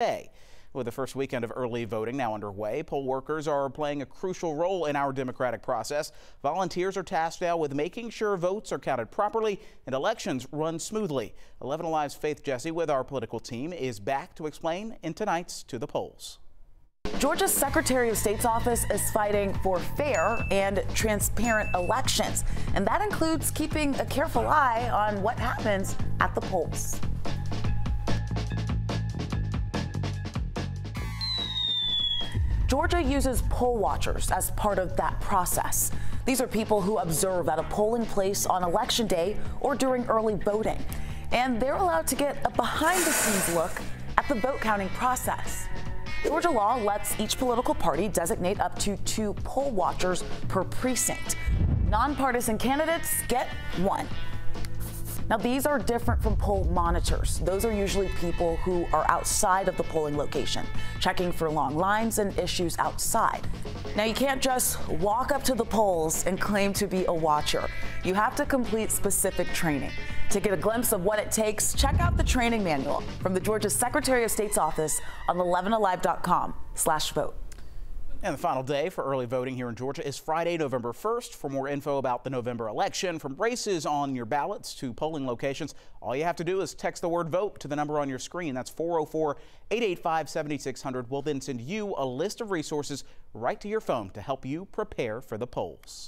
Day. With the first weekend of early voting now underway, poll workers are playing a crucial role in our democratic process. Volunteers are tasked now with making sure votes are counted properly and elections run smoothly. 11 Alive's Faith Jessie with our political team is back to explain in tonight's To the Polls. Georgia's Secretary of State's office is fighting for fair and transparent elections, and that includes keeping a careful eye on what happens at the polls. Georgia uses poll watchers as part of that process. These are people who observe at a polling place on election day or during early voting. And they're allowed to get a behind the scenes look at the vote counting process. Georgia law lets each political party designate up to two poll watchers per precinct. Nonpartisan candidates get one. Now, these are different from poll monitors. Those are usually people who are outside of the polling location, checking for long lines and issues outside. Now, you can't just walk up to the polls and claim to be a watcher. You have to complete specific training. To get a glimpse of what it takes, check out the training manual from the Georgia Secretary of State's office on 11alive.com slash vote. And the final day for early voting here in Georgia is Friday, November 1st. For more info about the November election, from races on your ballots to polling locations, all you have to do is text the word vote to the number on your screen. That's 404 885 7600. We'll then send you a list of resources right to your phone to help you prepare for the polls.